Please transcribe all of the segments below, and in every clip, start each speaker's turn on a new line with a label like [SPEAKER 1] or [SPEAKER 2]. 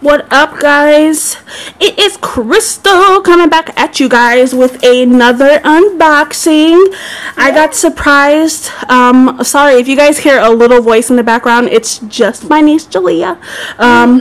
[SPEAKER 1] What up, guys? It is Crystal coming back at you guys with another unboxing. I got surprised. Um, sorry if you guys hear a little voice in the background. It's just my niece Jalea. Um,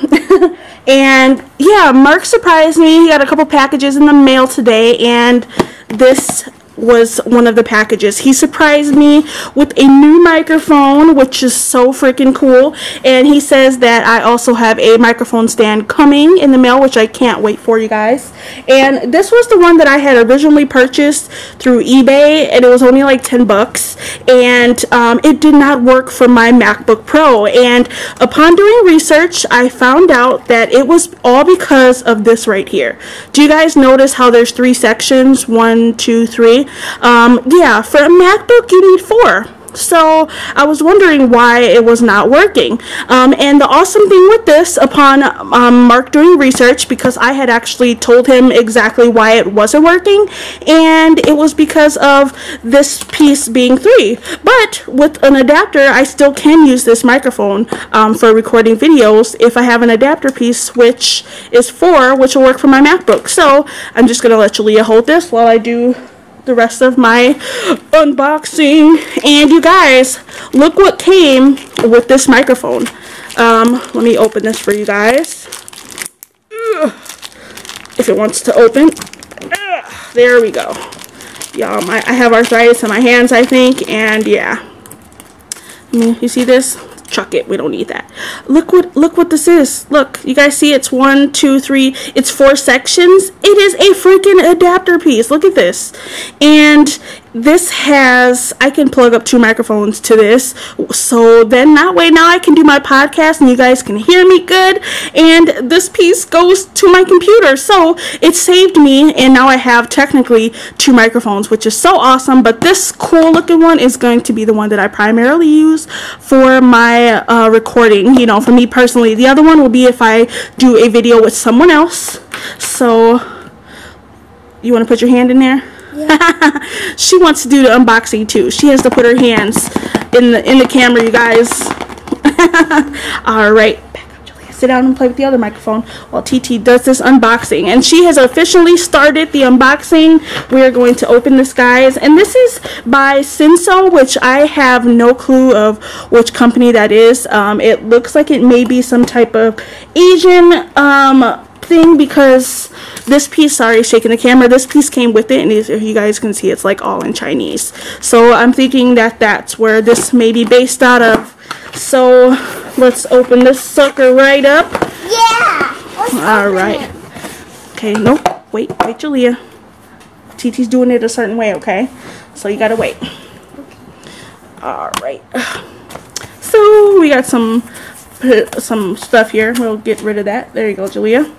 [SPEAKER 1] and yeah, Mark surprised me. He got a couple packages in the mail today, and this was one of the packages. He surprised me with a new microphone, which is so freaking cool. And he says that I also have a microphone stand coming in the mail, which I can't wait for you guys. And this was the one that I had originally purchased through eBay, and it was only like 10 bucks. And um, it did not work for my MacBook Pro. And upon doing research, I found out that it was all because of this right here. Do you guys notice how there's three sections? One, two, three um, yeah, for a MacBook, you need four. So I was wondering why it was not working. Um, and the awesome thing with this, upon um, Mark doing research, because I had actually told him exactly why it wasn't working, and it was because of this piece being three. But with an adapter, I still can use this microphone um, for recording videos if I have an adapter piece, which is four, which will work for my MacBook. So I'm just going to let Julia hold this while I do the rest of my unboxing. And you guys, look what came with this microphone. Um, let me open this for you guys. If it wants to open. There we go. Y'all, I have arthritis in my hands, I think, and yeah. You see this? Chuck it. We don't need that. Look what look what this is. Look you guys see it's one two three it's four sections. It is a freaking adapter piece. Look at this. And this has I can plug up two microphones to this. So then that way now I can do my podcast and you guys can hear me good. And this piece goes to my computer. So it saved me and now I have technically two microphones which is so awesome. But this cool looking one is going to be the one that I primarily use for my uh, recording you know for me personally. The other one will be if I do a video with someone else. So you want to put your hand in there she wants to do the unboxing too. She has to put her hands in the in the camera, you guys. All right. Back up, Julia. Sit down and play with the other microphone while TT does this unboxing. And she has officially started the unboxing. We are going to open this, guys. And this is by Cisno, which I have no clue of which company that is. Um, it looks like it may be some type of Asian um, thing because this piece, sorry, shaking the camera, this piece came with it, and if you guys can see, it's like all in Chinese. So I'm thinking that that's where this may be based out of. So let's open this sucker right up.
[SPEAKER 2] Yeah.
[SPEAKER 1] All right. Okay. Nope. Wait. Wait, Julia. TT's doing it a certain way. Okay. So you gotta wait. All right. So we got some some stuff here. We'll get rid of that. There you go, Julia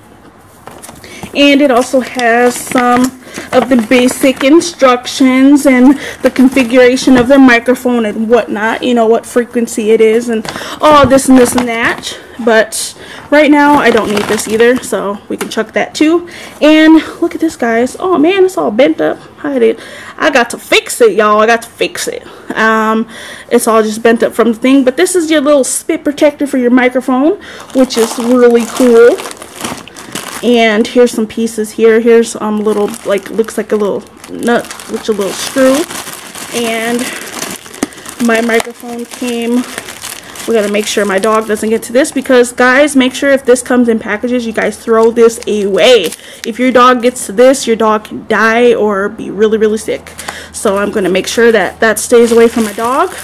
[SPEAKER 1] and it also has some of the basic instructions and the configuration of the microphone and whatnot you know what frequency it is and all this and this and that. But right now I don't need this either so we can chuck that too. And look at this guys. Oh man it's all bent up. I did I got to fix it y'all. I got to fix it. Um, it's all just bent up from the thing. But this is your little spit protector for your microphone which is really cool and here's some pieces here. Here's um little like looks like a little nut with a little screw. And my microphone came. We gotta make sure my dog doesn't get to this because guys make sure if this comes in packages you guys throw this away. If your dog gets to this your dog can die or be really really sick. So I'm gonna make sure that that stays away from my dog.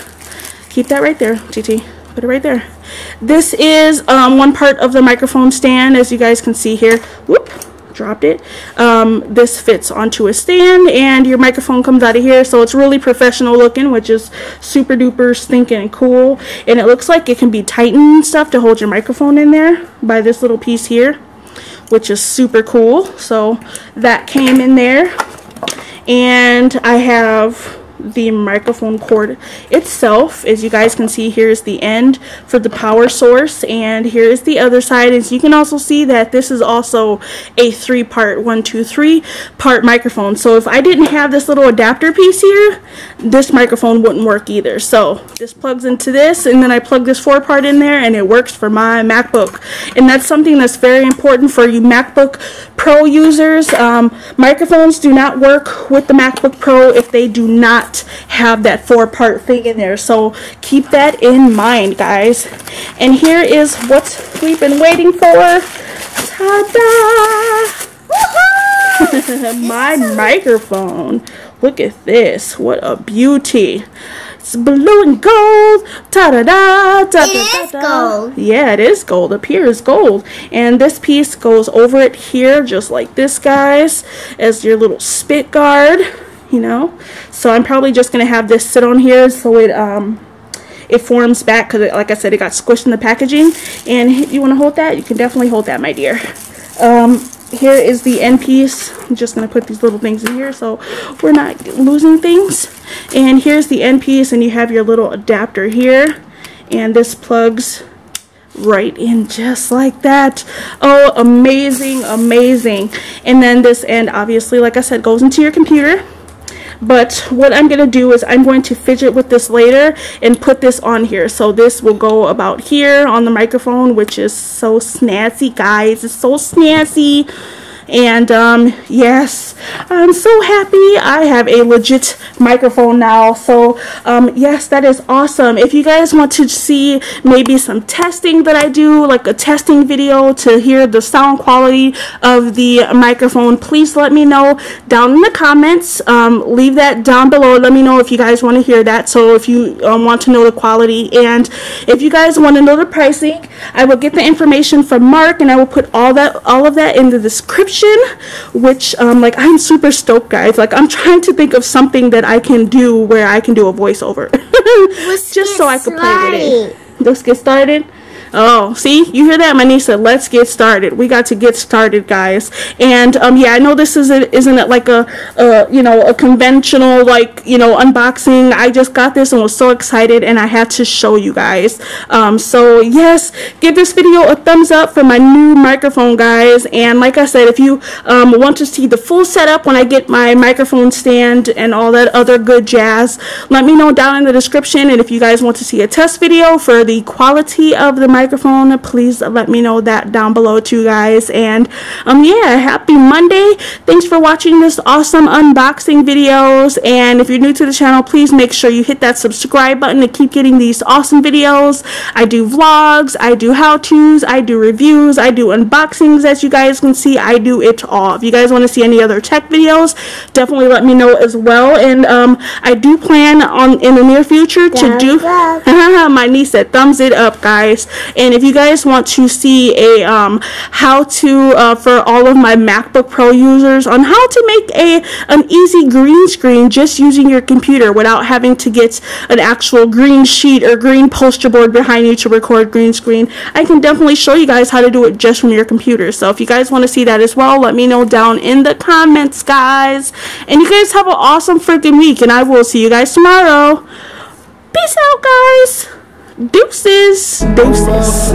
[SPEAKER 1] Keep that right there TT put it right there this is um, one part of the microphone stand, as you guys can see here. Whoop, dropped it. Um, this fits onto a stand, and your microphone comes out of here, so it's really professional looking, which is super duper stinking cool. And it looks like it can be tightened stuff to hold your microphone in there by this little piece here, which is super cool. So that came in there. And I have the microphone cord itself. As you guys can see, here's the end for the power source, and here is the other side. As you can also see that this is also a three-part, one, two, three part microphone. So if I didn't have this little adapter piece here, this microphone wouldn't work either. So this plugs into this, and then I plug this four-part in there, and it works for my MacBook. And that's something that's very important for you MacBook Pro users. Um, microphones do not work with the MacBook Pro if they do not have that four part thing in there. So keep that in mind, guys. And here is what we've been waiting for. Ta-da! My microphone. Look at this. What a beauty. It's blue and gold. Ta da da da da da. gold. Yeah, it is gold. Up here is gold. And this piece goes over it here, just like this, guys, as your little spit guard you know so I'm probably just gonna have this sit on here so it um it forms back because like I said it got squished in the packaging and you want to hold that you can definitely hold that my dear um, here is the end piece. I'm just gonna put these little things in here so we're not losing things. And here's the end piece and you have your little adapter here. And this plugs right in just like that. Oh amazing amazing. And then this end obviously like I said goes into your computer but what I'm going to do is I'm going to fidget with this later and put this on here. So this will go about here on the microphone, which is so snazzy, guys. It's so snazzy. And um, yes, I'm so happy I have a legit microphone now. So um, yes, that is awesome. If you guys want to see maybe some testing that I do, like a testing video to hear the sound quality of the microphone, please let me know down in the comments. Um, leave that down below. Let me know if you guys want to hear that. So if you um, want to know the quality and if you guys want to know the pricing, I will get the information from Mark and I will put all that all of that in the description which um, like I'm super stoked guys. Like I'm trying to think of something that I can do where I can do a voiceover. Just so I can play with it. let's get started Oh, see, you hear that? My niece said, "Let's get started." We got to get started, guys. And um, yeah, I know this isn't isn't it like a, a you know a conventional like you know unboxing. I just got this and was so excited, and I had to show you guys. Um, so yes, give this video a thumbs up for my new microphone, guys. And like I said, if you um, want to see the full setup when I get my microphone stand and all that other good jazz, let me know down in the description. And if you guys want to see a test video for the quality of the microphone please let me know that down below too guys. And um yeah happy monday. Thanks for watching this awesome unboxing videos. And if you're new to the channel please make sure you hit that subscribe button to keep getting these awesome videos. I do vlogs i do how-to's i do reviews i do unboxings as you guys can see. I do it all. If you guys want to see any other tech videos definitely let me know as well. And um i do plan on in the near future to do my niece said thumbs it up guys and if you guys want to see a um, how to uh, for all of my MacBook Pro users on how to make a an easy green screen just using your computer without having to get an actual green sheet or green poster board behind you to record green screen, I can definitely show you guys how to do it just from your computer. So if you guys want to see that as well, let me know down in the comments, guys. And you guys have an awesome freaking week, and I will see you guys tomorrow. Peace out, guys. Deuces. Deuces.